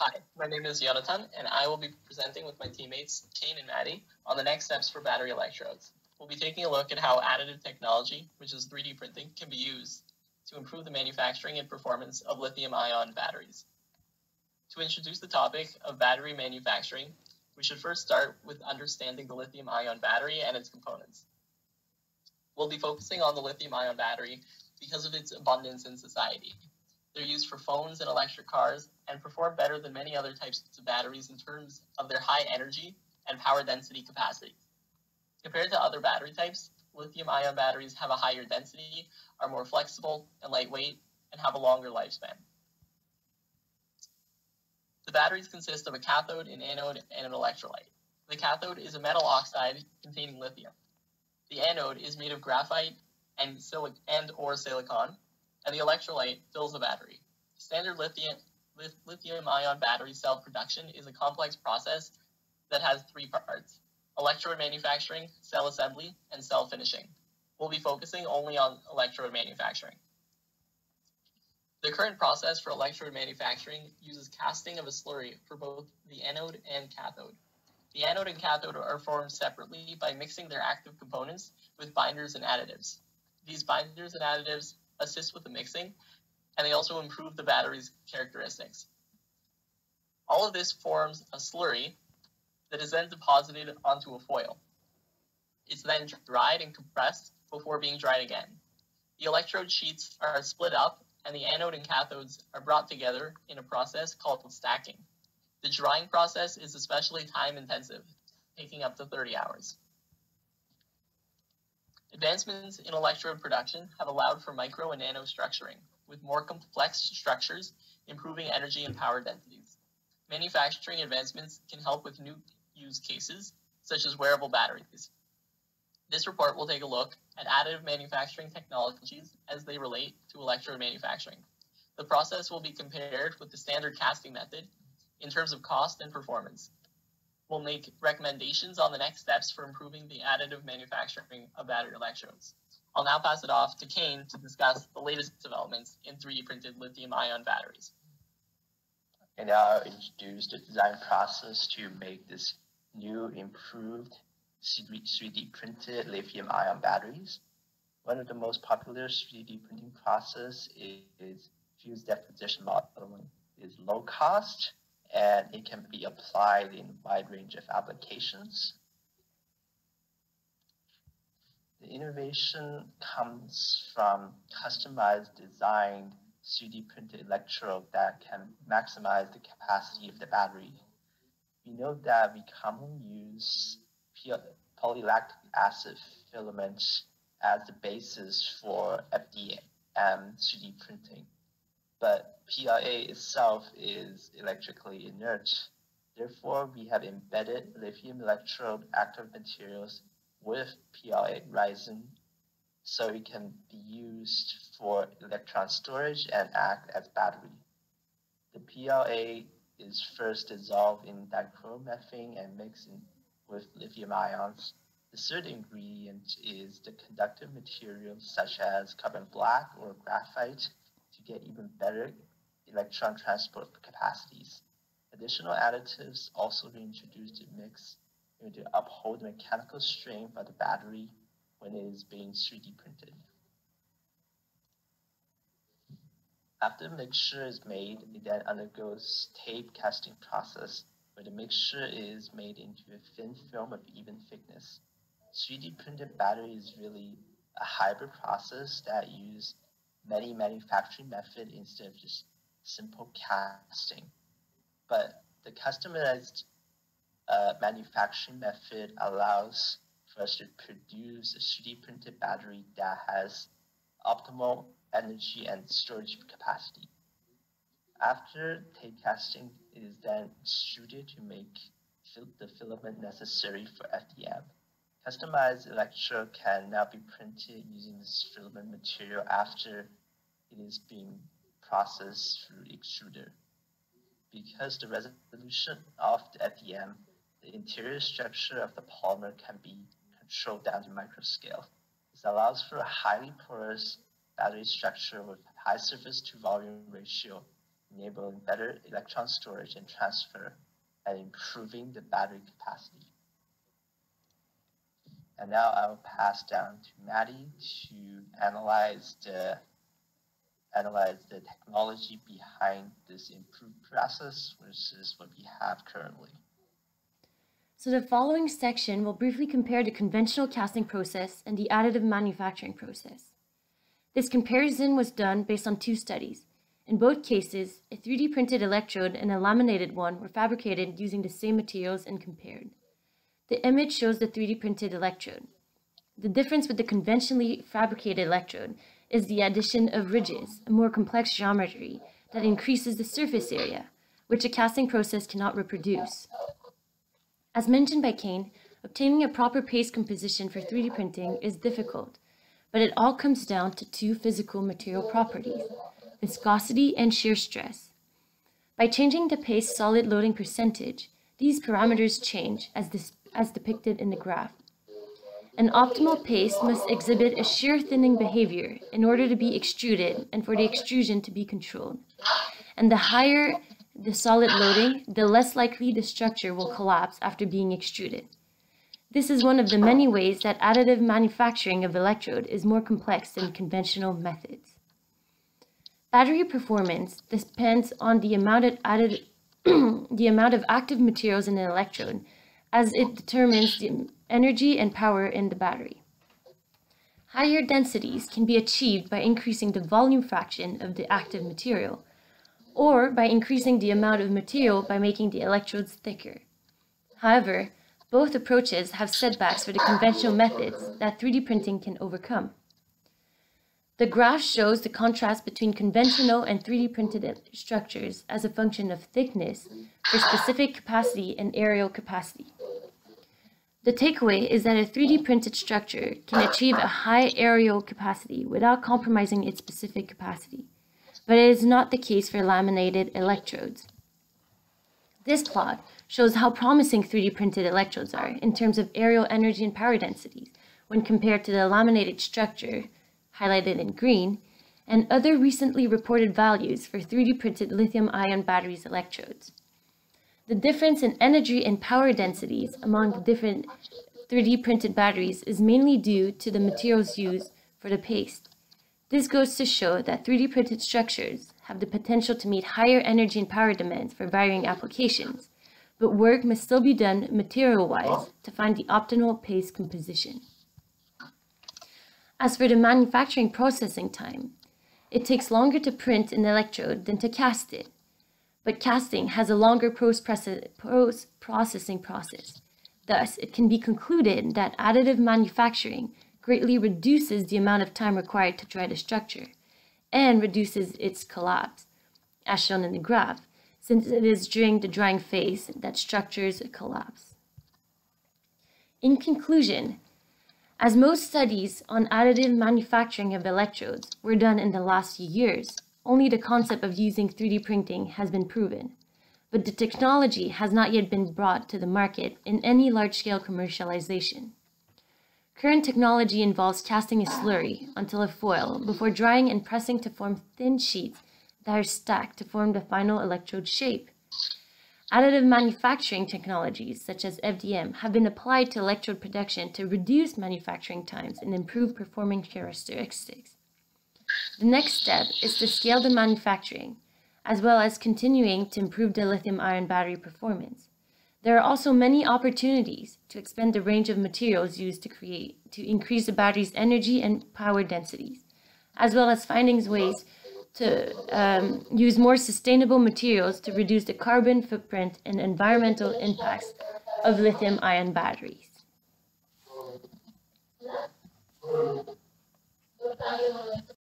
Hi, my name is Jonathan, and I will be presenting with my teammates, Kane and Maddie, on the next steps for battery electrodes. We'll be taking a look at how additive technology, which is 3D printing, can be used to improve the manufacturing and performance of lithium-ion batteries. To introduce the topic of battery manufacturing, we should first start with understanding the lithium-ion battery and its components. We'll be focusing on the lithium-ion battery because of its abundance in society. They're used for phones and electric cars and perform better than many other types of batteries in terms of their high energy and power density capacity. Compared to other battery types, lithium ion batteries have a higher density, are more flexible and lightweight, and have a longer lifespan. The batteries consist of a cathode, an anode, and an electrolyte. The cathode is a metal oxide containing lithium. The anode is made of graphite and, and or silicon, and the electrolyte fills the battery. Standard lithium, lithium ion battery cell production is a complex process that has three parts electrode manufacturing, cell assembly, and cell finishing. We'll be focusing only on electrode manufacturing. The current process for electrode manufacturing uses casting of a slurry for both the anode and cathode. The anode and cathode are formed separately by mixing their active components with binders and additives. These binders and additives assist with the mixing, and they also improve the battery's characteristics. All of this forms a slurry that is then deposited onto a foil. It's then dried and compressed before being dried again. The electrode sheets are split up, and the anode and cathodes are brought together in a process called stacking. The drying process is especially time intensive, taking up to 30 hours. Advancements in electrode production have allowed for micro and nano structuring, with more complex structures improving energy and power densities. Manufacturing advancements can help with new use cases, such as wearable batteries. This report will take a look at additive manufacturing technologies as they relate to electrode manufacturing. The process will be compared with the standard casting method in terms of cost and performance will make recommendations on the next steps for improving the additive manufacturing of battery electrodes. I'll now pass it off to Kane to discuss the latest developments in 3D printed lithium ion batteries. And I'll introduce the design process to make this new improved 3D printed lithium ion batteries. One of the most popular 3D printing process is fused deposition modeling. It's low cost and it can be applied in a wide range of applications. The innovation comes from customized designed 3D printed electrode that can maximize the capacity of the battery. We know that we commonly use polylactic acid filaments as the basis for FDM 3D printing but PLA itself is electrically inert. Therefore, we have embedded lithium electrode active materials with PLA resin so it can be used for electron storage and act as battery. The PLA is first dissolved in dichloromethane and mixed with lithium ions. The third ingredient is the conductive materials such as carbon black or graphite to get even better electron transport capacities. Additional additives also be introduced to mix to uphold the mechanical strength of the battery when it is being 3D printed. After the mixture is made, it then undergoes tape casting process where the mixture is made into a thin film of even thickness. 3D printed battery is really a hybrid process that uses many manufacturing method instead of just simple casting. But the customized uh, manufacturing method allows for us to produce a 3D printed battery that has optimal energy and storage capacity. After tape casting, it is then extruded to make the filament necessary for FDM. Customized electrode can now be printed using this filament material after it is being processed through extruder. Because the resolution of the FDM, the interior structure of the polymer can be controlled down to microscale. This allows for a highly porous battery structure with high surface to volume ratio, enabling better electron storage and transfer and improving the battery capacity. And now I will pass down to Maddie to analyze the analyze the technology behind this improved process versus what we have currently. So the following section will briefly compare the conventional casting process and the additive manufacturing process. This comparison was done based on two studies. In both cases, a 3D printed electrode and a laminated one were fabricated using the same materials and compared. The image shows the 3D printed electrode. The difference with the conventionally fabricated electrode is the addition of ridges, a more complex geometry that increases the surface area, which a casting process cannot reproduce. As mentioned by Kane, obtaining a proper paste composition for 3D printing is difficult, but it all comes down to two physical material properties, viscosity and shear stress. By changing the paste solid loading percentage, these parameters change as, as depicted in the graph. An optimal paste must exhibit a shear thinning behavior in order to be extruded and for the extrusion to be controlled. And the higher the solid loading, the less likely the structure will collapse after being extruded. This is one of the many ways that additive manufacturing of electrode is more complex than conventional methods. Battery performance depends on the amount of added the amount of active materials in an electrode as it determines the energy and power in the battery. Higher densities can be achieved by increasing the volume fraction of the active material, or by increasing the amount of material by making the electrodes thicker. However, both approaches have setbacks for the conventional methods that 3D printing can overcome. The graph shows the contrast between conventional and 3D printed structures as a function of thickness for specific capacity and areal capacity. The takeaway is that a 3D printed structure can achieve a high areal capacity without compromising its specific capacity but it is not the case for laminated electrodes. This plot shows how promising 3D printed electrodes are in terms of areal energy and power densities when compared to the laminated structure, highlighted in green, and other recently reported values for 3D printed lithium-ion batteries electrodes. The difference in energy and power densities among the different 3D printed batteries is mainly due to the materials used for the paste. This goes to show that 3D printed structures have the potential to meet higher energy and power demands for varying applications, but work must still be done material-wise to find the optimal paste composition. As for the manufacturing processing time, it takes longer to print an electrode than to cast it, but casting has a longer post-processing process. Thus, it can be concluded that additive manufacturing greatly reduces the amount of time required to dry the structure and reduces its collapse, as shown in the graph, since it is during the drying phase that structures collapse. In conclusion, as most studies on additive manufacturing of electrodes were done in the last few years, only the concept of using 3D printing has been proven, but the technology has not yet been brought to the market in any large-scale commercialization. Current technology involves casting a slurry onto a foil before drying and pressing to form thin sheets that are stacked to form the final electrode shape. Additive manufacturing technologies such as FDM have been applied to electrode production to reduce manufacturing times and improve performing characteristics. The next step is to scale the manufacturing, as well as continuing to improve the lithium-ion battery performance. There are also many opportunities to expand the range of materials used to create, to increase the battery's energy and power densities, as well as finding ways to um, use more sustainable materials to reduce the carbon footprint and environmental impacts of lithium-ion batteries.